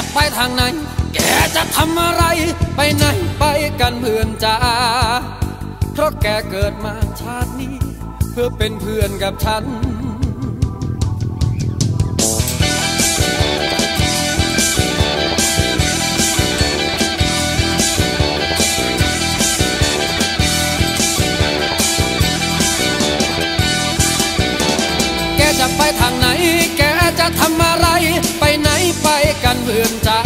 ะไปทางไหน แกจะทำอะไร ไปไหนไปกันเพื่อนจ้าเพราะแกเกิดมาชาตินี้ เพื่อเป็นเพื่อนกับฉันแกจะไปทางไหน แกจะทำอะไร ไปกันเพื่อนจ้า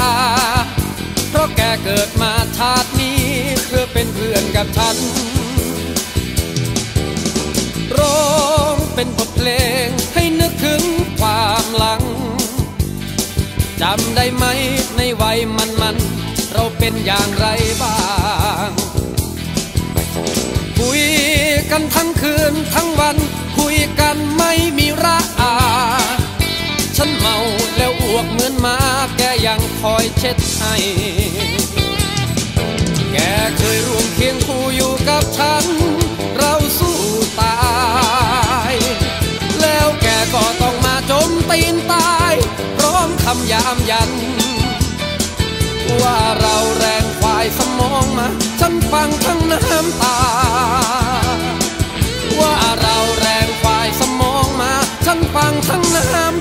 เพราะแกเกิดมาชาตินี้ เพื่อเป็นเพื่อนกับฉัน ร้องเป็นบทเพลงให้นึกถึงความหลังจำได้ไหมในวัยมันมันเราเป็นอย่างไรบ้าง คุยกันทั้งคืนทั้งวัน คุยกันไม่มีระอา ฉันเมา วอ้วกเหมือนมาแกยังคอยเช็ดให้ แกเคยร่วมเคียงคู่อยู่กับฉัน เราสู้ตาย แล้วแกก็ต้องมาจมตีนตาย พร้อมคำยามยัน ว่าเราแรงควายสมองมา ฉันฟังทั้งน้ำตา ว่าเราแรงควายสมองมา ฉันฟังทั้งน้ำ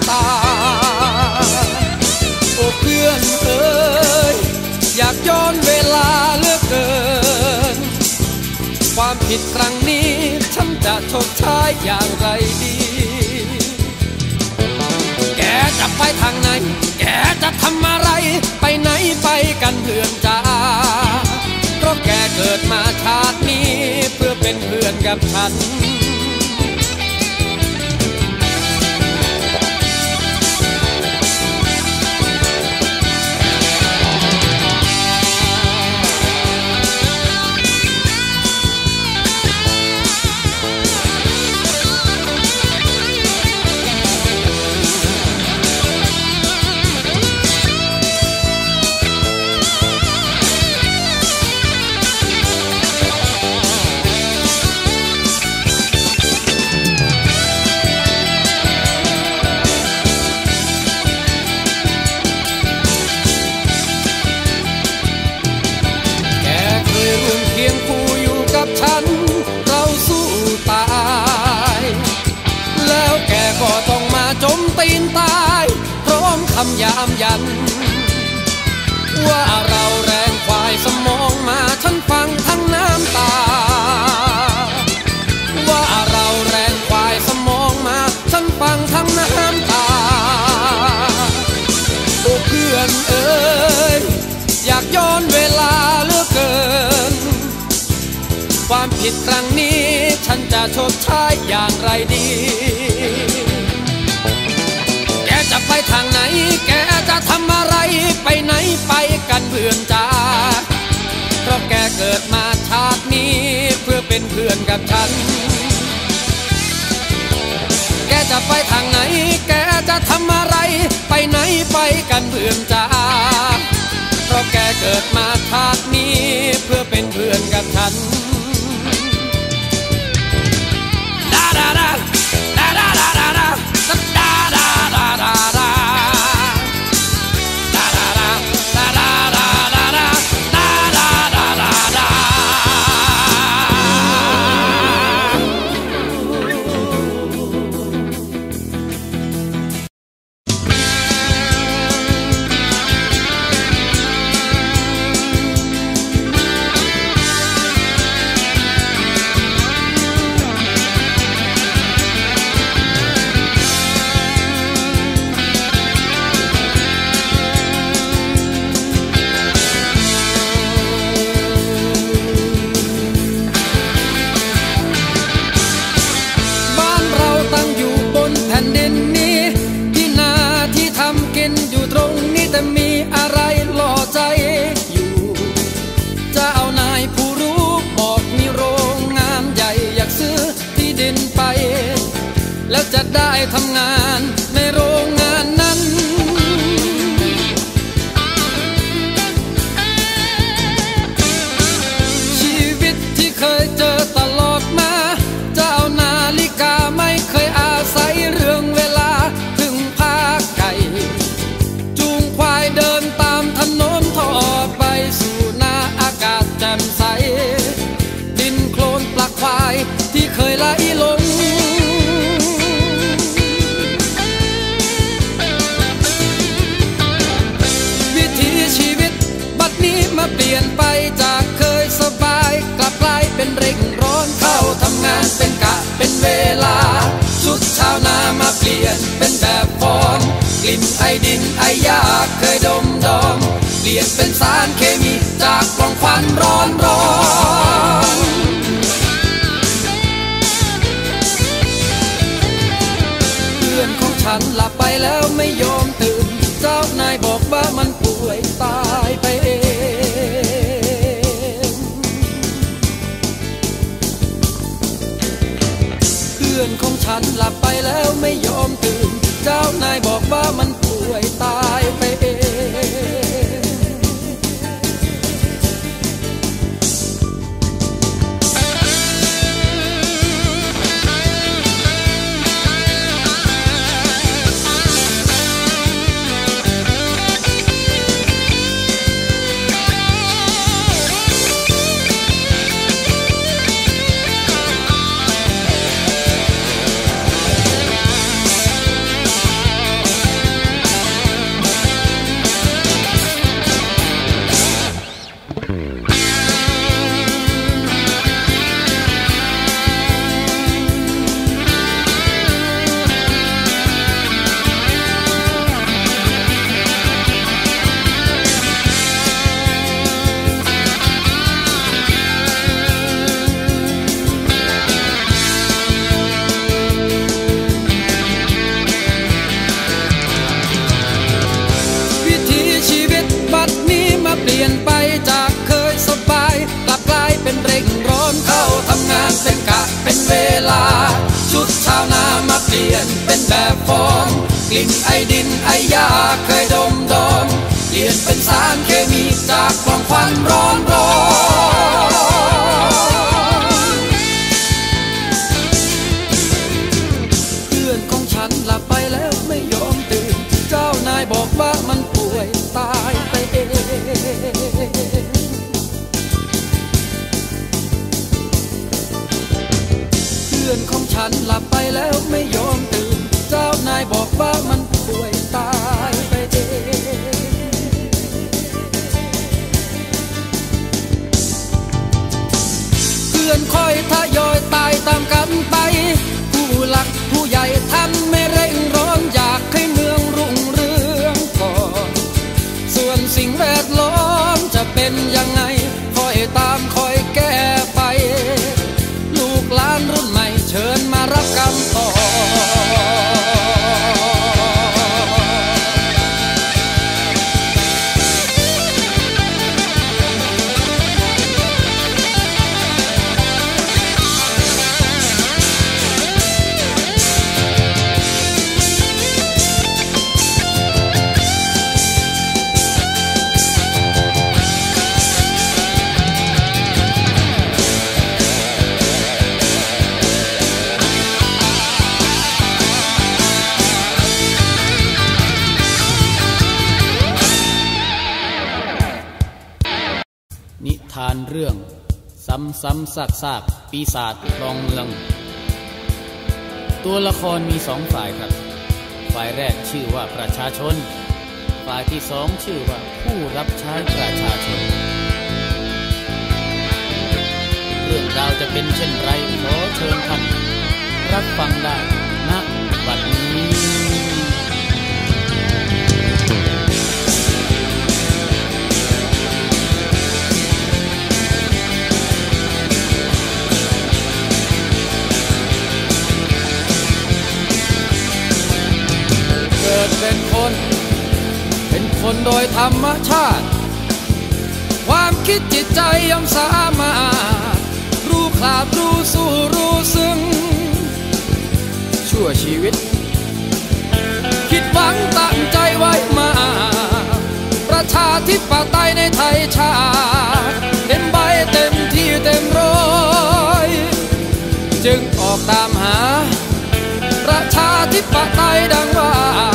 โอ้เพื่อนเอ้ยอยากย้อนเวลาเลือกเกิน ความผิดครั้งนี้ฉันจะชดใช้อย่างไรดี แกจะไปทางไหน แกจะทำอะไร ไปไหนไปกันเพื่อนจ้าเพราะแกเกิดมาชาตินี้เพื่อเป็นเพื่อนกับฉัน ร้อมคำยามยัน ว่าเราแรงควายสมองมาฉันฟังทั้งน้ำตา ว่าเราแรงควายสมองมาฉันฟังทั้งน้ำตา โอ้เพื่อนเอ้ยอยากย้อนเวลาเหลือเกิน ความผิดครั้งนี้ฉันจะชดใช้อย่างไรดี ทางไหน แกจะทำอะไรไปไหนไปกันเพื่อนจ้าเพราะแกเกิดมาชาตินี้เพื่อเป็นเพื่อนกับฉัน แกจะไปทางไหน แกจะทำอะไรไปไหนไปกันเพื่อนจ้าเพราะแกเกิดมาชาตินี้เพื่อเป็นเพื่อนกับฉันานเป็นกะเป็นเวลา ชุดชาวนามาเปลี่ยนเป็นแบบฟอร์มกลิ่นไอดินไอยาเคยดมดอมเปลี่ยนเป็นสารเคมีจากกองควันร้อนร้อนันหลับไปแล้วไม่ยอมตื่น เจ้านายบอกว่ามันป่วยตายไปเองเพื่อนคอยทยอยตายตามกัน ซ้ำซากซากปีศาจครองเมือง ตัวละครมีสองฝ่ายครับ ฝ่ายแรกชื่อว่าประชาชน ฝ่ายที่สองชื่อว่าผู้รับใช้ประชาชน เรื่องราวจะเป็นเช่นไรขอเชิญท่านรับฟังได้ ดเป็นคน เป็นคนโดยธรรมชาติ ความคิดจิตใจย่อมสามารถ รู้คลาบรู้สู้รู้ซึ้ง ชั่วชีวิต คิดหวังตั้งใจไว้มา ประชาธิปไตยในไทยชาติเต็มใบเต็มที่เต็มร้อย จึงออกตามหา ประชาธิปไตยดังว่า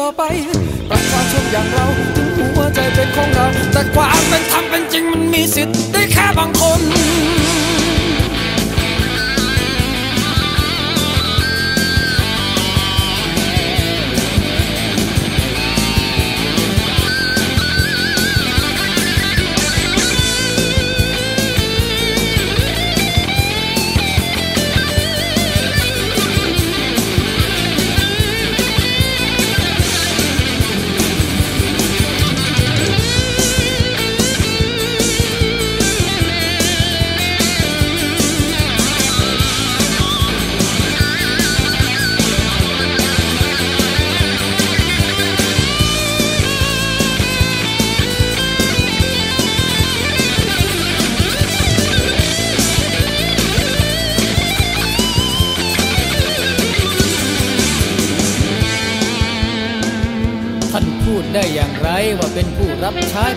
ต่อไป ประชาชนอย่างเรา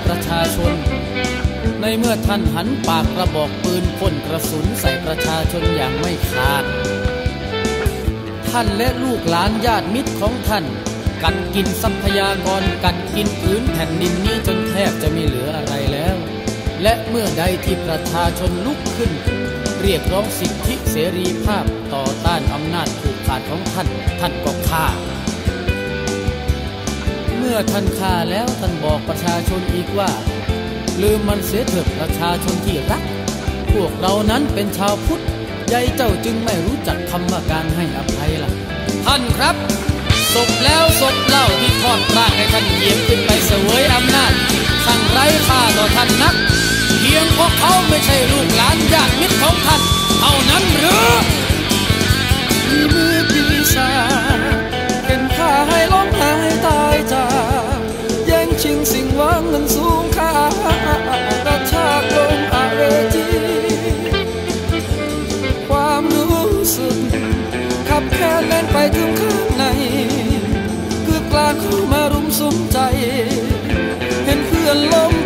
ประชาชน ในเมื่อท่านหันปากกระบอกปืนพ่นกระสุนใส่ประชาชนอย่างไม่ขาด ท่านและลูกหลานญาติมิตรของท่าน กัดกินทรัพยากรกัดกินพื้นแผ่นดินนี้จนแทบจะไม่เหลืออะไรแล้ว และเมื่อใดที่ประชาชนลุกขึ้น เรียกร้องสิทธิเสรีภาพต่อต้านอำนาจผูกขาดของท่าน ท่านก็ฆ่า มื่อท่านฆ่าแล้วท่านบอกประชาชนอีกว่า ลืมมันเสียเถิดประชาชนที่รัก พวกเรานั้นเป็นชาวพุทธยายเจ้าจึงไม่รู้จักคำว่าการให้อภัยล่ะ ท่านครับศพแล้วศพเล่าที่ทอดร่างให้ท่านเหยียบขึ้นไปเสวยอำนาจช่งไร้ค่าต่อท่านนัก เพียงเพราะเขาไม่ใช่ลูกหลานญาติมิตรของท่านเท่านั้นหรือมีมือปีศาจ more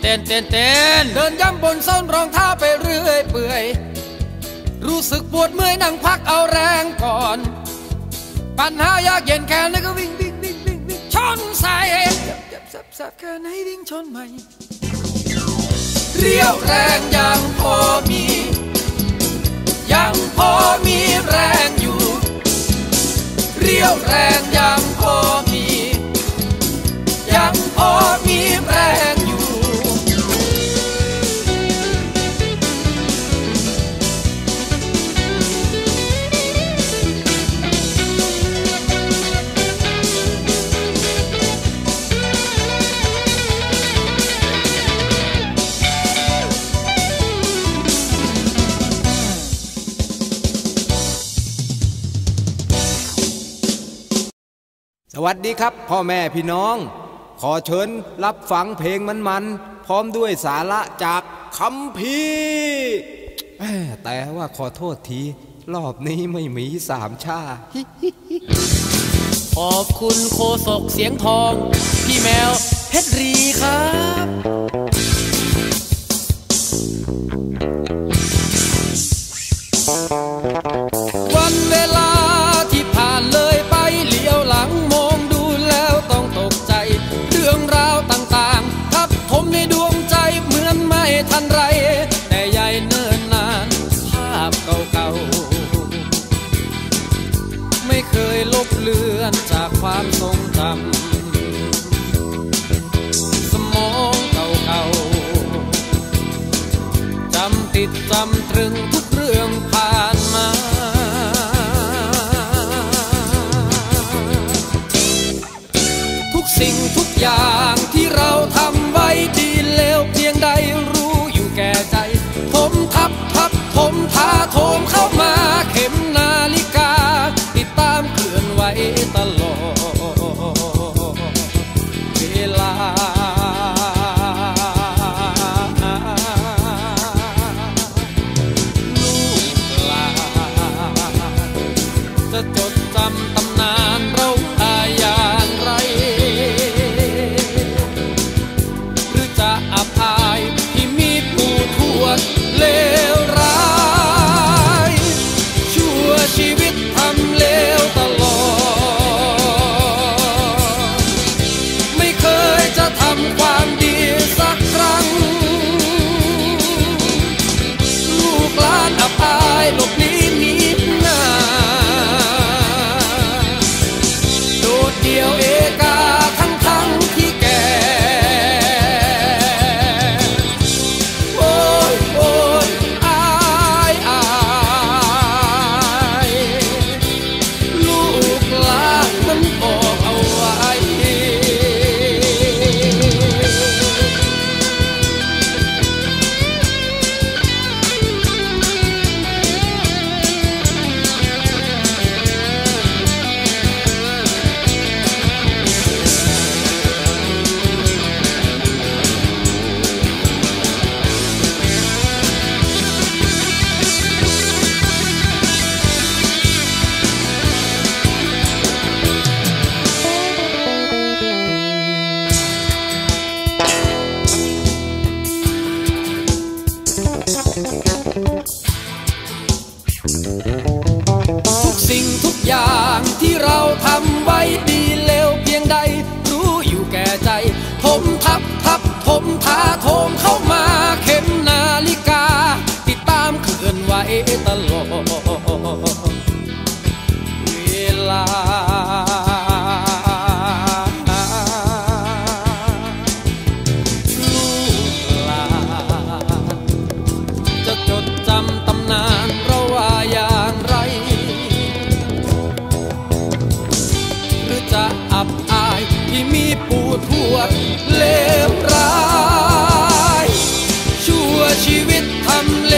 เต้นเต้นเต้นเดินย่ำบนส้นรองเท้าไปเรื่อยเปื่อย รู้สึกปวดเมื่อยนั่งพักเอาแรงก่อน ปัญหายากเย็นแค่ไหนก็วิ่งวิ่งวิ่งวิ่งวิ่งชนใส่เจ็บเจ็บแสบแสบแค่ไหนวิ่งชนใหม่ เรียวแรงยังพอมี ยังพอมีแรงอยู่ เรียวแรงยังพอมี ยังพอมีแรง วัสดีครับ พ่อแม่พี่น้อง ขอเชิญรับฟังเพลงมันๆพร้อมด้วยสาระจากคำพีร์แหมแต่ว่าขอโทษที รอบนี้ไม่มีสามชา ขอบคุณโคศกเสียงทอง พี่แมวเพชรรีครับวัน ไม่เคยลบเลือนจากความทรงจำสมองเก่าๆจำติดจำตรึงทุกเรื่องผ่านมาทุกสิ่งทุกอย่างที่เราทำไว้ดี ท้า ชีวิตทำเล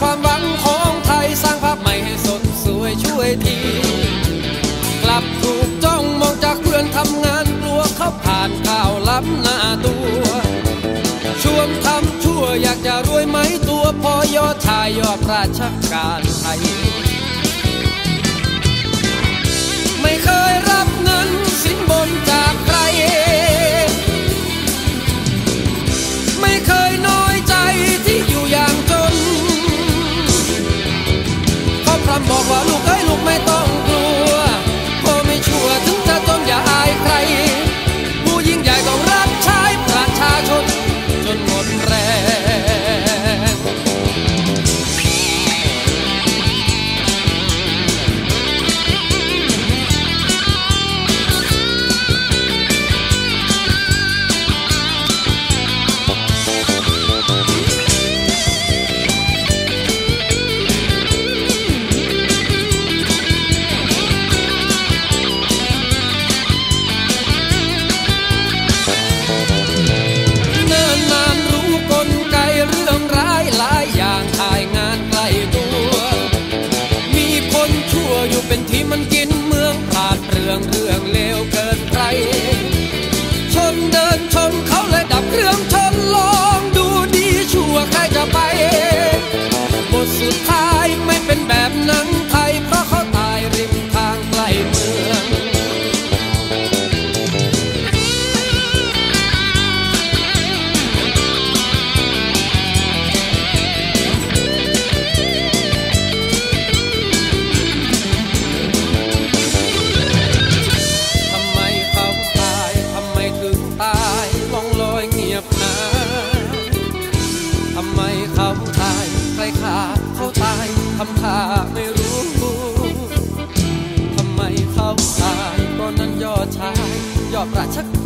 ความหวังของไทยสร้างภาพใหม่ให้สดสวยช่วยที กลับถูกจ้องมองจากเพื่อนทำงานกลัวเขาผ่านข่าวล้ำหน้าตัว ชวนทำชั่วอยากจะรวยไหมตัวพอยอดชายยอดราชการไทย ไม่เคยรับเงิน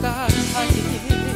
が入。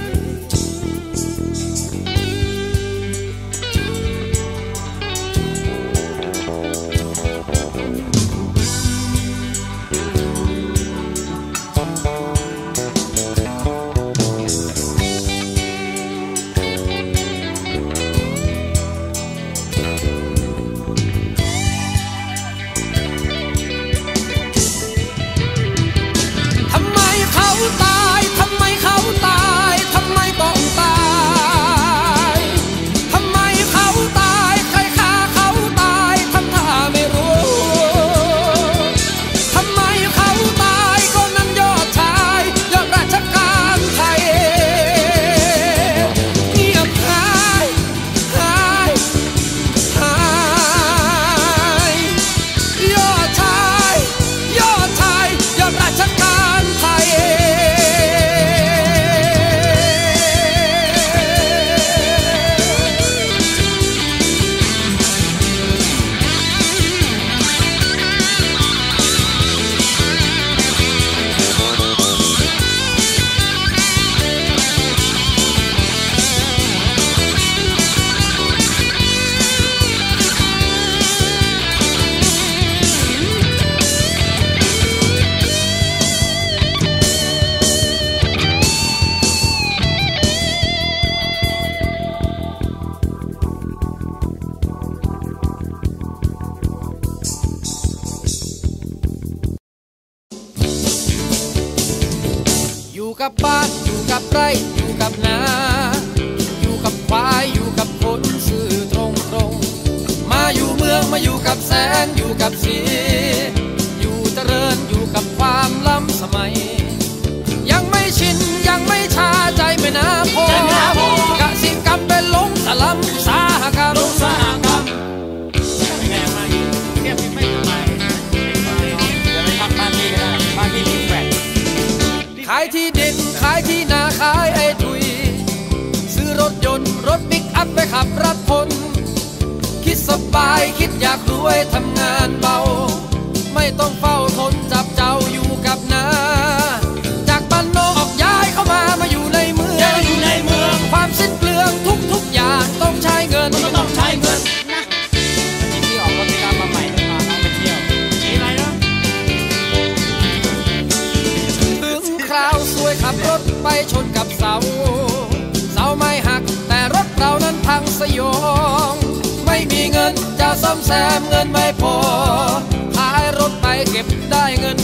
ขับรถพนคิดสบายคิดอยากรวยทำงานเบา ไม่ต้องฟัง เงินจะซ่อมแซมเงินไม่พอ ขายรถไปเก็บได้เงิน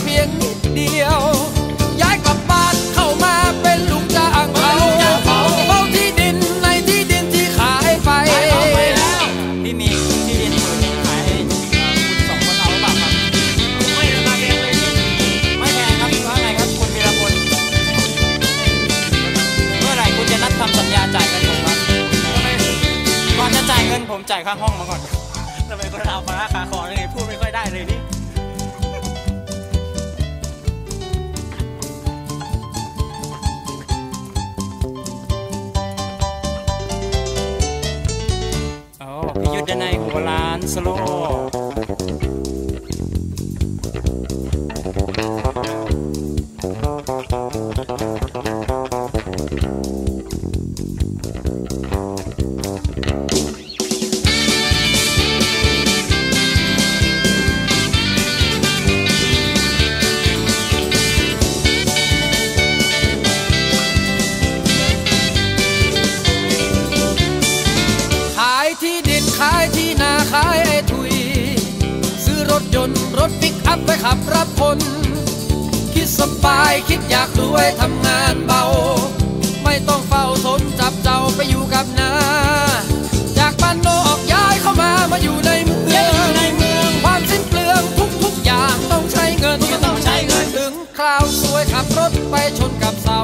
ไปชนกับเสา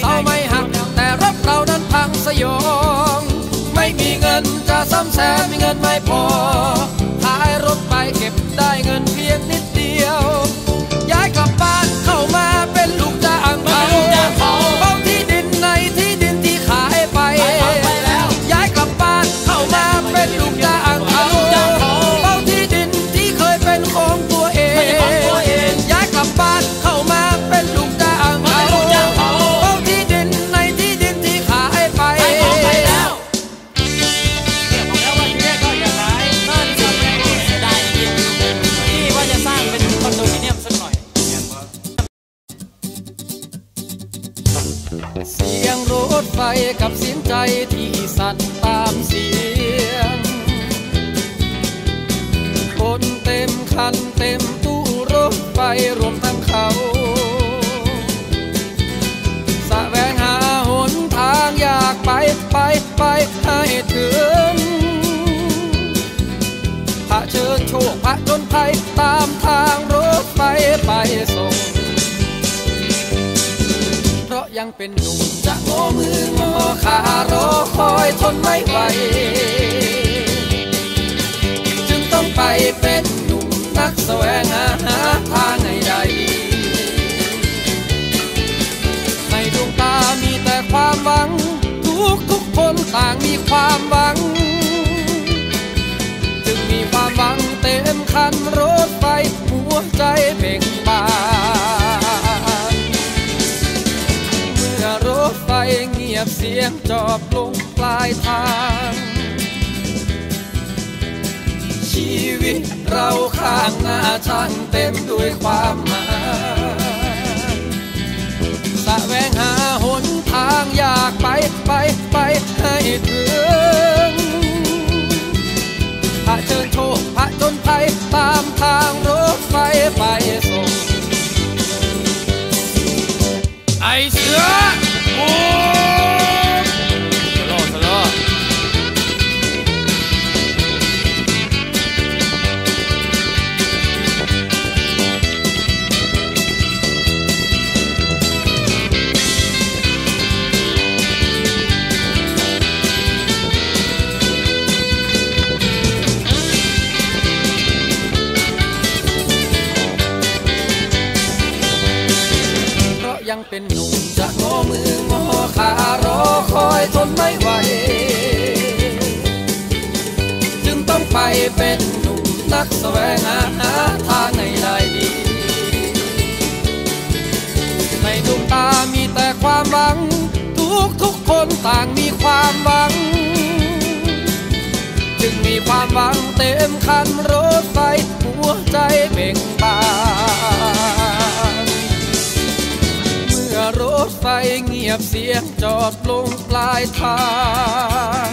เสาไม่หักแต่รถเรานั้นพังสยอง ไม่มีเงินจะซ่อมแซมมีเงินไม่พอ ไปเป็นหนุ่มนักแสวงหาทางให้ได้ในดวงตามีแต่ความหวัง ทุกทุกคนต่างมีความหวัง จึงมีความหวังเต็มคันรถไฟหัวใจเบ่งบานเมื่อรถไฟเงียบเสียงจอบลงปลายทาง ชีวิต เราข้างหน้าช่างเต็มด้วยความหมายสะแวงหาหนทางอยากไปไปไปให้ถึงพระเชิญโชคพระจนภัยตามทางรถไฟไปส่งไอเสือ พารอคอยทนไม่ไหว จึงต้องไปเป็นหนุ่มนักแสวงหาทางในใดดี ในดวงตามีแต่ความหวัง ทุกทุกคนต่างมีความหวัง จึงมีความหวังเต็มคันรถไฟหัวใจเบ่งบาน รถไฟเงียบเสียงจอดลงปลายทาง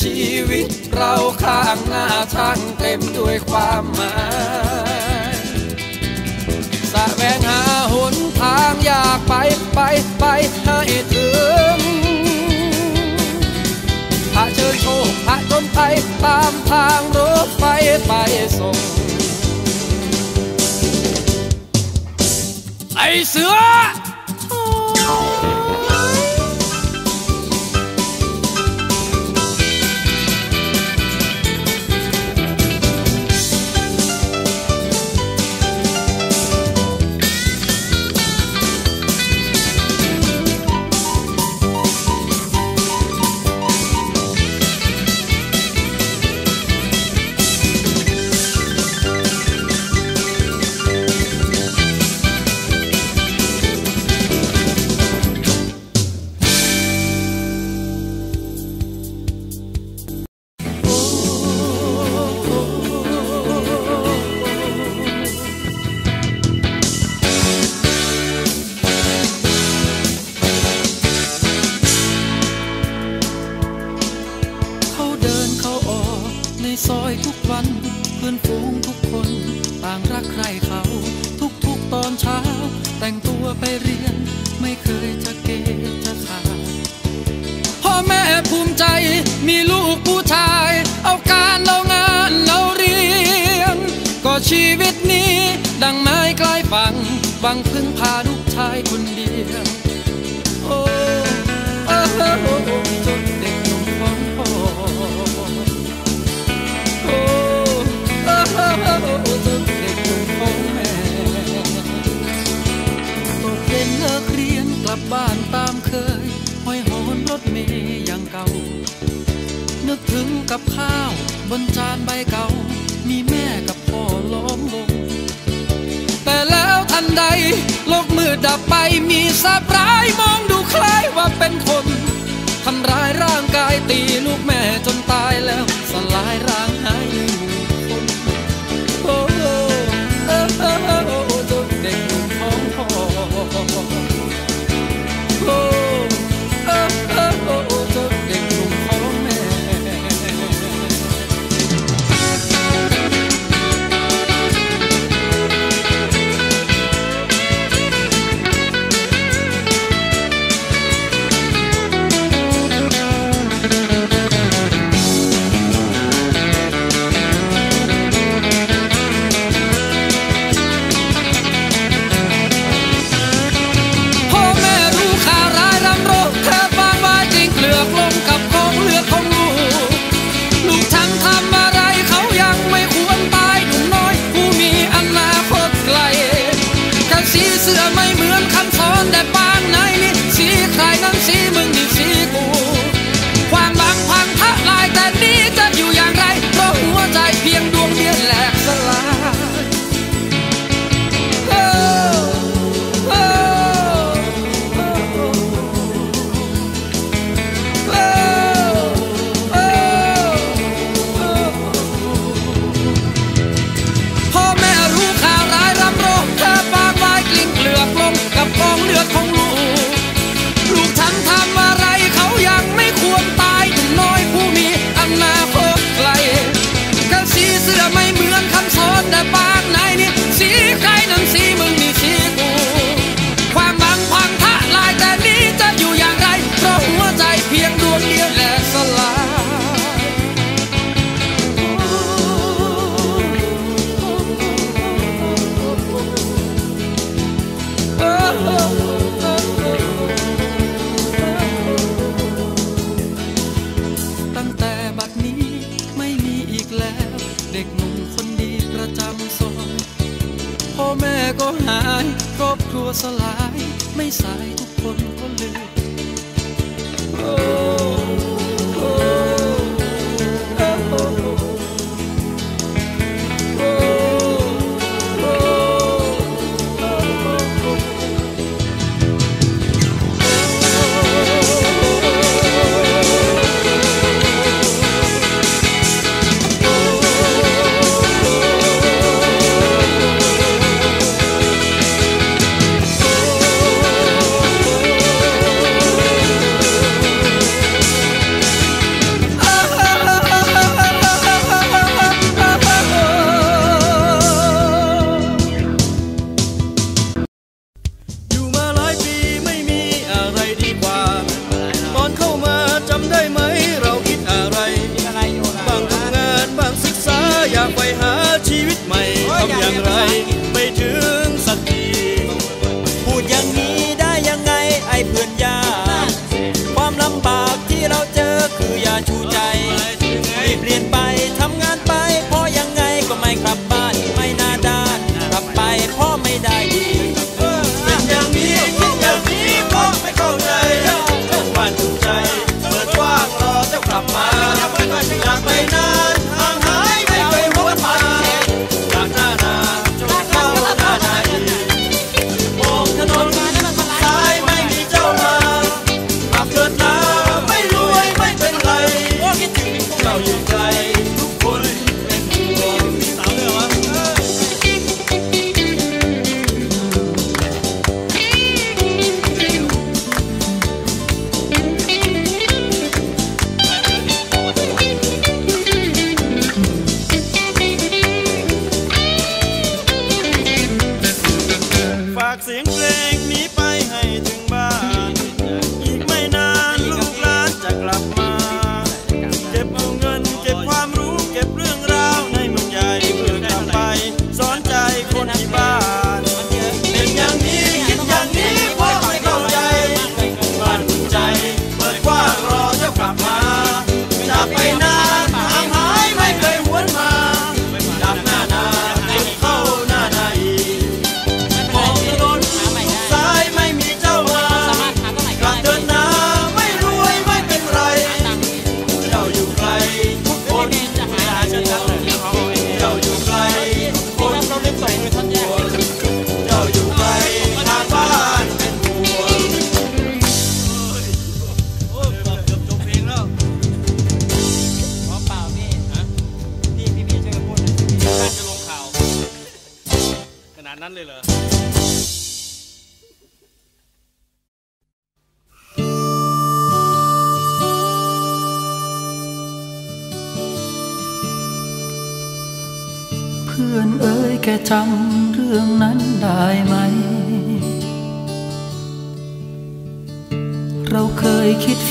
ชีวิตเราข้างหน้าทางเต็มด้วยความหมายสะแวงหาหนทางอยากไปไปไปให้ถึงพาเชิญโชคพาจนไปตามทางรถไฟไปส่ง 白蛇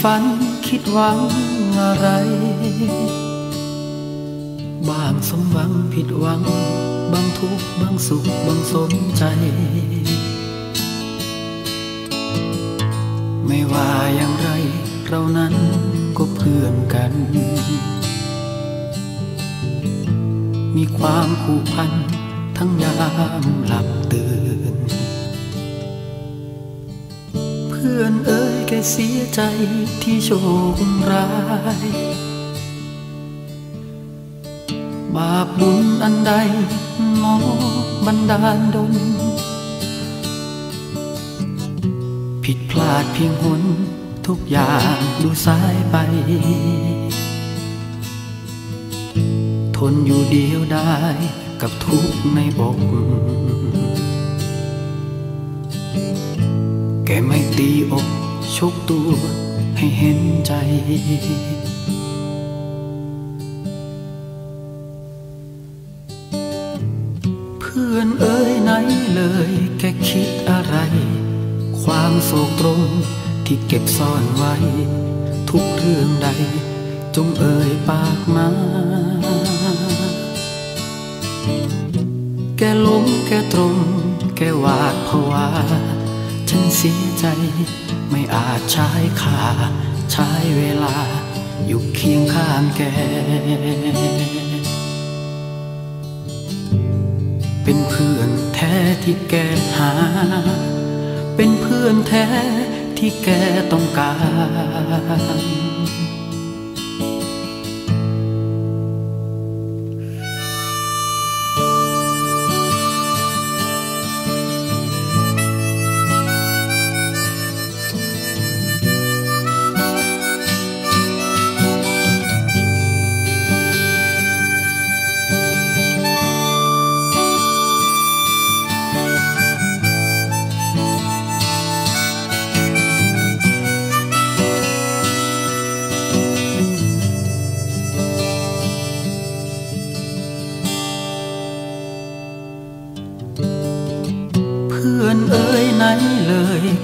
ฝันคิดหวังอะไร บางสมหวังผิดหวัง บางทุกข์บางสุขบางสมใจ ไม่ว่าอย่างไรเรานั้นก็เพื่อนกัน มีความผูกพันทั้งยามหลับตื่น เพื่อนเอ้ย เสียใจที่โชคร้าย บาปบุญอันใดหนอบันดาลดลผิดพลาดเพียงหนทุกอย่างดูสายไป ทนอยู่เดียวได้กับทุกในอกแกไม่ตีอก ชกตัวให้เห็นใจพื่อนเอ้ยไหนเลยแกคิดอะไร ความโศกตรงที่เก็บซ่อนไว้ ทุกเรื่องใด จงเอ่ยปากมา แกหลงแกตรง แกหวาดภาวา ฉันเสียใจ ไม่อาจใช้ค่าใช้เวลา อยู่เคียงข้างแก เป็นเพื่อนแท้ที่แกหา เป็นเพื่อนแท้ที่แกต้องการ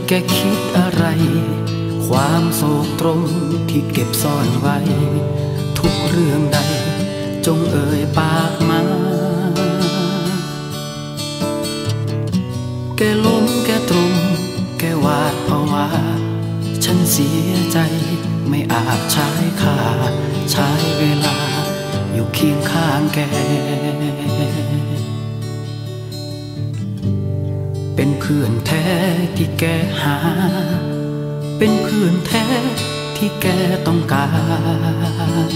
แกคิดอะไร ความโศกตรงที่เก็บซ่อนไว้ ทุกเรื่องใด จงเอ่ยปากมา แกล้มแกตรง แกวาดภาวา ฉันเสียใจไม่อาจใช้ค่า ใช้เวลา อยู่เคียงข้างแก พื่อนแท้ที่แกหา เป็นเพื่อนแท้ที่แกต้องการ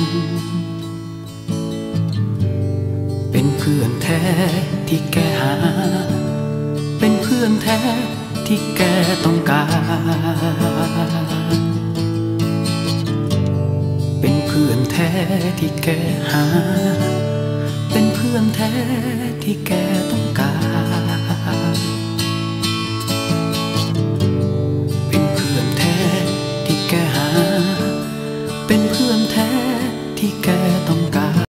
เป็นเพื่อนแท้ที่แกหา เป็นเพื่อนแท้ที่แกต้องการ เป็นเพื่อนแท้ที่แกหา เป็นเพื่อนแท้ที่แกต้องการ ที่